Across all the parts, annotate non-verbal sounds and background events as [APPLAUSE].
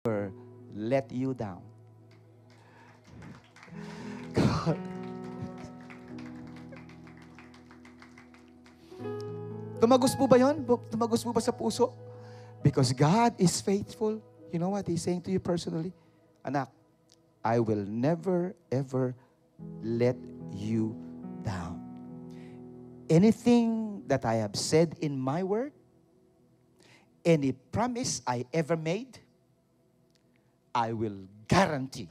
never let you down. God. Tumagos po ba yun? Tumagos po ba sa puso? Because God is faithful. You know what He's saying to you personally? Anak, I will never, ever let you down. Anything that I have said in my word, any promise I ever made, I will guarantee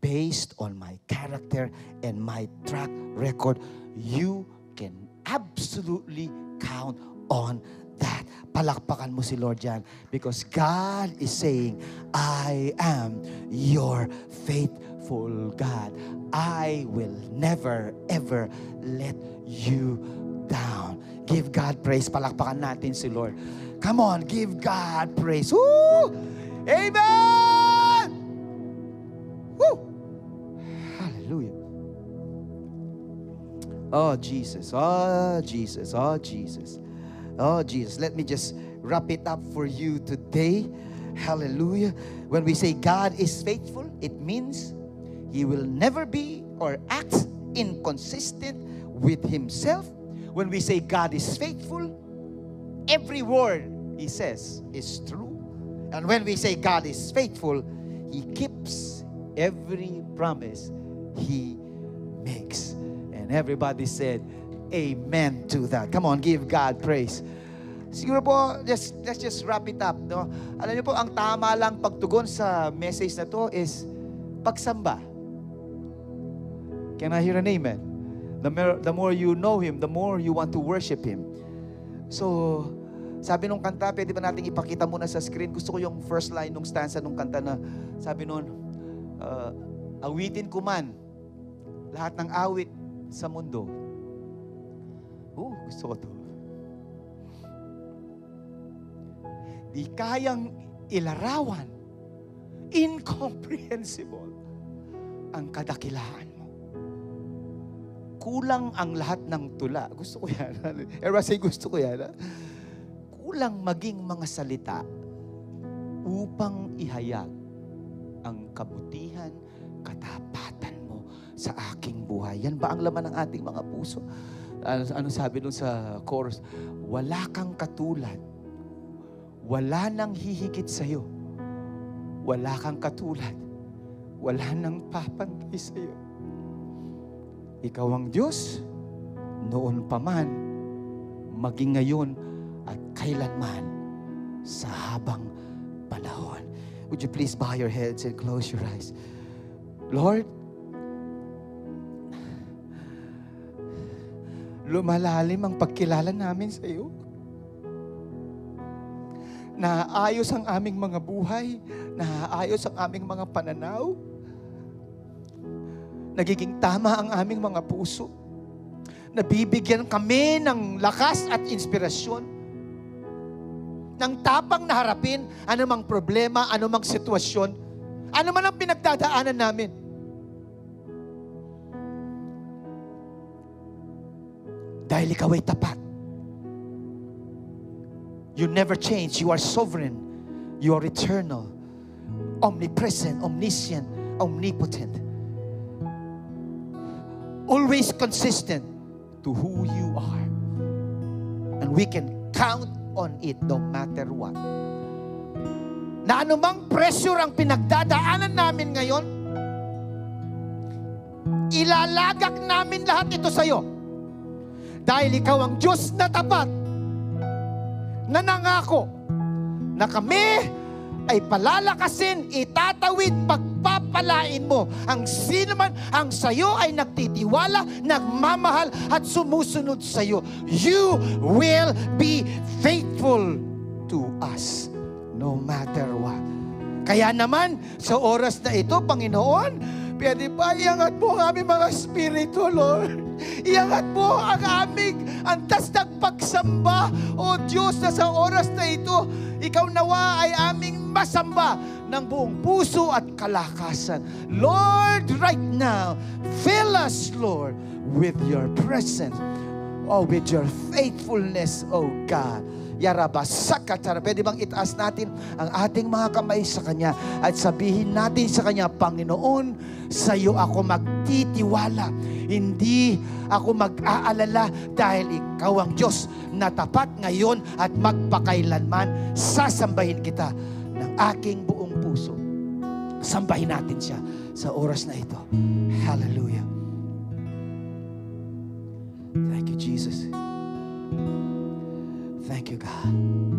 based on my character and my track record, you can absolutely count on that. Palakpakan mo si Lord yan because God is saying, I am your faithful God. I will never, ever let you down. Give God praise. Palakpakan natin si Lord. Come on, give God praise. Woo! Amen! Woo! Hallelujah. Oh, Jesus. Oh, Jesus. Oh, Jesus. Oh, Jesus. Let me just wrap it up for you today. Hallelujah. When we say God is faithful, it means He will never be or act inconsistent with Himself. When we say God is faithful, every word He says is true. And when we say God is faithful, He keeps every promise He makes. And everybody said, Amen to that. Come on, give God praise. Siguro po, just, let's just wrap it up. No? Alam niyo po, ang tama lang pagtugon sa message na to is pagsamba. Can I hear an amen? The more, the more you know Him, the more you want to worship Him. So, sabi nung kanta, pwede ba natin ipakita muna sa screen? Gusto ko yung first line nung stanza nung kanta na sabi nun, uh, awitin ko man lahat ng awit sa mundo. Oh, gusto ko to. Di kayang ilarawan, incomprehensible, ang kadakilaan mo. Kulang ang lahat ng tula. Gusto ko yan. [LAUGHS] Ever say gusto ko yan. ha? Kulang maging mga salita upang ihayag ang kabutihan, katapatan mo sa aking buhay. Yan ba ang laman ng ating mga puso? Ano, ano sabi dun sa chorus? Wala kang katulad. Wala nang hihigit sa'yo. Wala kang katulad. Wala nang papantay sa'yo. Ikaw ang Diyos, noon pa man, maging ngayon, at kailanman, sa habang panahon. Would you please bow your heads and close your eyes? Lord, lumalalim ang pagkilala namin sa iyo. Naayos ang aming mga buhay, naayos ang aming mga pananaw. Nagiging tama ang aming mga puso. Nabibigyan kami ng lakas at inspirasyon ng tapang na harapin anumang problema, anumang sitwasyon, anuman ang pinagdadaanan namin. Dahil ikaw ay tapat. You never change. You are sovereign. You are eternal. Omnipresent, omniscient, omnipotent. Always consistent to who you are. And we can count on it no matter what. Na anumang pressure ang pinagdadaanan namin ngayon, ilalagak namin lahat ito sa iyo. Dahil ikaw ang Diyos na tapat, na nangako, na kami ay palalakasin, itatawid, pagpapalain mo. Ang sino man ang sayo ay nagtitiwala, nagmamahal at sumusunod sa iyo. You will be faithful to us no matter what. Kaya naman, sa oras na ito, Panginoon, Pwede ba iangat mo ang aming mga spirito, Lord? Iangat mo ang aming antas ng pagsamba. O Diyos, na sa oras na ito, Ikaw nawa ay aming masamba ng buong puso at kalakasan. Lord, right now, fill us, Lord, with your presence. Oh, with your faithfulness, oh God. Yarabasakatara. Pwede bang itaas natin ang ating mga kamay sa Kanya at sabihin natin sa Kanya, Panginoon, sa iyo ako magtitiwala. Hindi ako mag-aalala dahil ikaw ang Diyos na tapat ngayon at magpakailanman. Sasambahin kita ng aking buong puso. Sambahin natin siya sa oras na ito. Hallelujah. Thank you, Jesus. Thank you, God.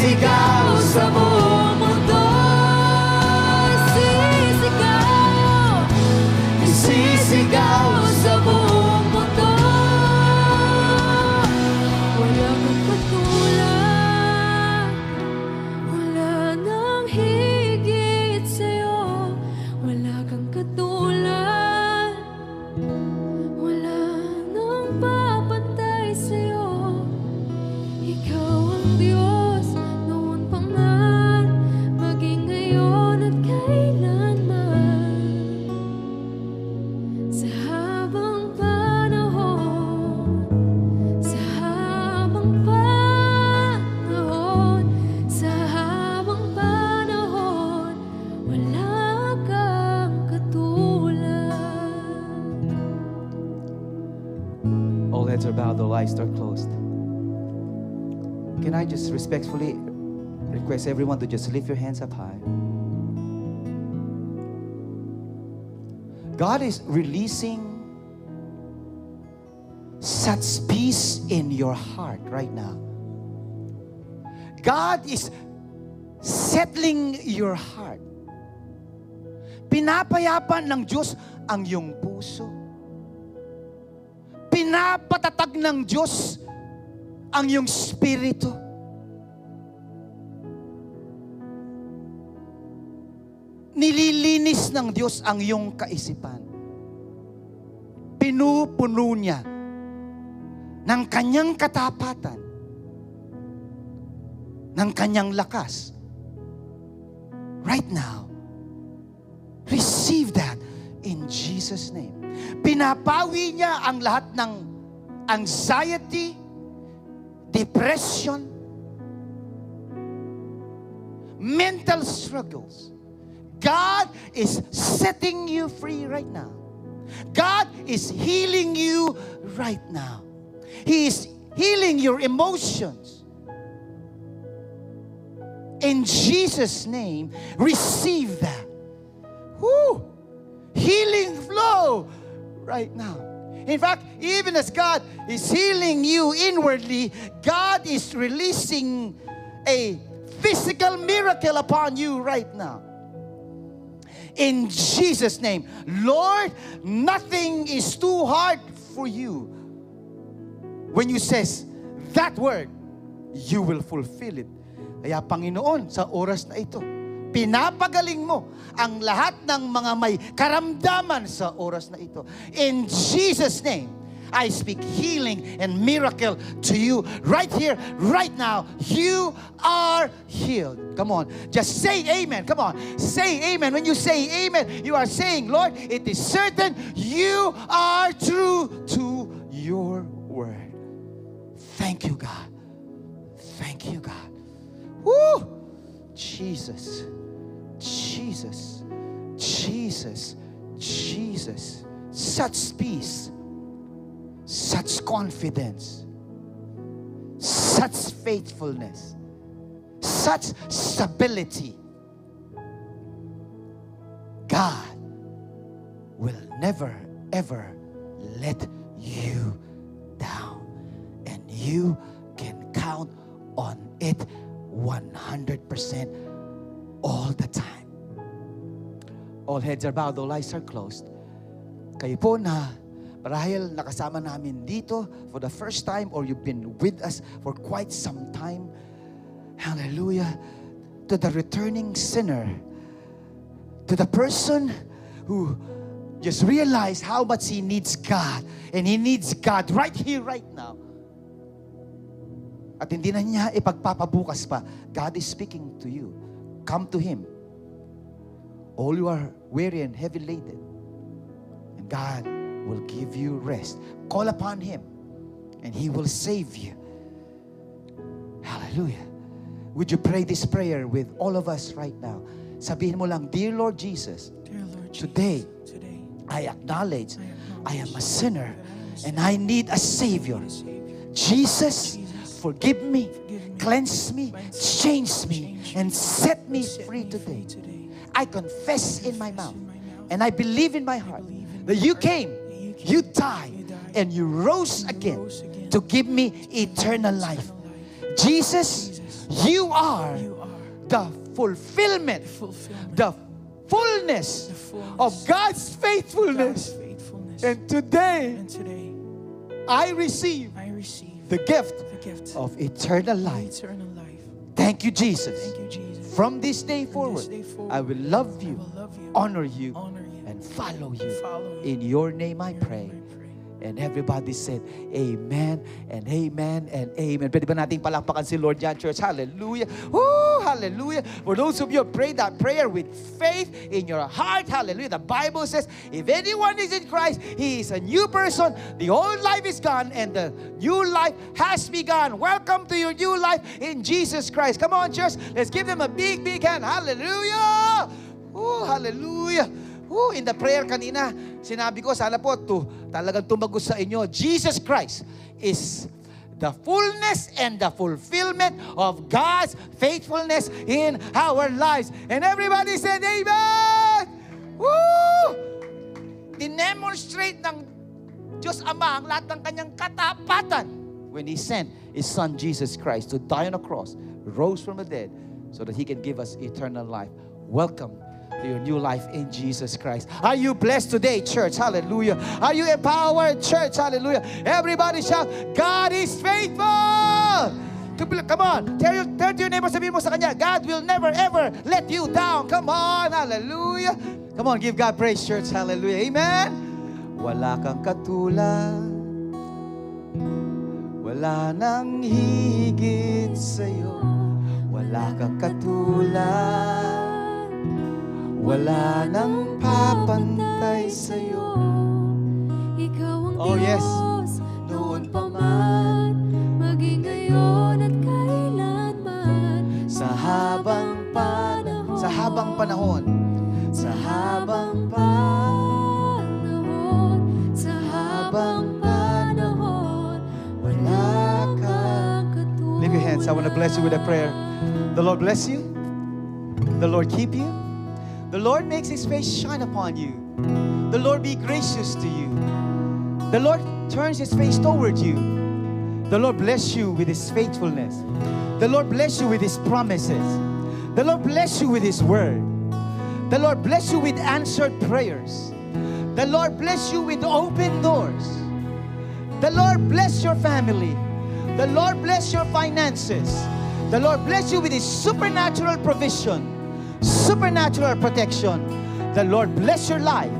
cigarros, amor. Respectfully request everyone to just lift your hands up high? God is releasing such peace in your heart right now. God is settling your heart. Pinapayapa ng Diyos ang iyong puso pinapatatag ng Diyos ang iyong spirito. Nililinis ng Diyos ang iyong kaisipan. Pinupuno niya ng kanyang katapatan, ng kanyang lakas. Right now, receive that in Jesus' name. Pinapawi niya ang lahat ng anxiety, depression, mental struggles. God is setting you free right now. God is healing you right now. He is healing your emotions. In Jesus' name, receive that. Woo! Healing flow right now. In fact, even as God is healing you inwardly, God is releasing a physical miracle upon you right now. In Jesus' name, Lord, nothing is too hard for you. When you says that word, you will fulfill it. Kaya Panginoon, sa oras na ito, pinapagaling mo ang lahat ng mga may karamdaman sa oras na ito. In Jesus' name, I speak healing and miracle to you right here, right now. You are healed. Come on, just say amen. Come on, say amen. When you say amen, you are saying, Lord, it is certain you are true to your word. Thank you, God. Thank you, God. Woo! Jesus, Jesus, Jesus, Jesus. Such peace, such confidence, such faithfulness, such stability. God will never, ever let you down. And you can count on it 100% all the time. All heads are bowed, all eyes are closed. Kayo po na marahil nakasama namin dito for the first time or you've been with us for quite some time. Hallelujah. To the returning sinner, to the person who just realized how much he needs God and he needs God right here, right now. At hindi na niya ipagpapabukas pa. God is speaking to you. Come to Him. All you are weary and heavy laden. And God will give you rest. Call upon Him. And He will save you. Hallelujah. Would you pray this prayer with all of us right now? Sabihin mo lang, Dear Lord Jesus, Dear Lord Today, Jesus, today I acknowledge I I am a acknowledge sinner I am a and I need a Savior. Jesus, forgive me, cleanse me, change me, and set me free today. today. I confess in my mouth in my mouth and I believe in my heart that you came, you came, you died, you died, and you rose and you again rose again to give me eternal life. eternal life. Jesus, Jesus, you are You are the fulfillment, fulfillment, the fullness the fullness of God's God's faithfulness. faithfulness. And today, and today, I receive I receive the gift the gift of eternal of life. eternal life. Thank you, Jesus. Thank you, Jesus. From this day From forward, this day forward, I will love I you, will love you, honor you, honor you, and follow you. follow. In your name I pray. name I pray. And everybody said, Amen and Amen and Amen. Pwede ba nating palakpakan si Lord yan, church? Hallelujah. Woo! Hallelujah. For those of you who prayed that prayer with faith in your heart, hallelujah. The Bible says, if anyone is in Christ, he is a new person. The old life is gone and the new life has begun. Welcome to your new life in Jesus Christ. Come on, church. Let's give them a big, big hand. Hallelujah. Woo! Hallelujah. Woo, in the prayer kanina, sinabi ko, sana po to, talagang tumagos sa inyo. Jesus Christ is the fullness and the fulfillment of God's faithfulness in our lives. And everybody said, Amen! Woo! Dinemonstrate ng Diyos Ama ang lahat ng kanyang katapatan when He sent His Son Jesus Christ to die on a cross, rose from the dead, so that He can give us eternal life. Welcome your new life in Jesus Christ. Are you blessed today, church? Hallelujah. Are you empowered, church? Hallelujah. Everybody shout, God is faithful! Come on, tell, your, tell your neighbor, sabihin mo sa kanya, God will never ever let you down. Come on, hallelujah. Come on, give God praise, church. Hallelujah. Amen. Wala kang katulad. Wala nang higit sa'yo. Wala kang katulad. Wala nang papantay sa'yo. Ikaw ang Oh, yes. Diyos Noon noon pa man, maging ngayon at kailanman. Sa habang panahon. Sa habang panahon. Sa habang panahon, sa habang panahon, wala kang katulad. Lift your hands. I want to bless you with a prayer. The Lord bless you. The Lord keep you. The Lord makes his face shine upon you. The Lord be gracious to you. The Lord turns his face toward you. The Lord bless you with his faithfulness. The Lord bless you with his promises. The Lord bless you with his word. The Lord bless you with answered prayers. The Lord bless you with open doors. The Lord bless your family. The Lord bless your finances. The Lord bless you with His supernatural provision, supernatural protection. The Lord bless your life.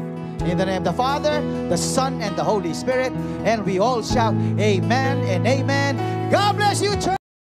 In the name of the Father, the Son, and the Holy Spirit. And we all shout, Amen and Amen. God bless you, church.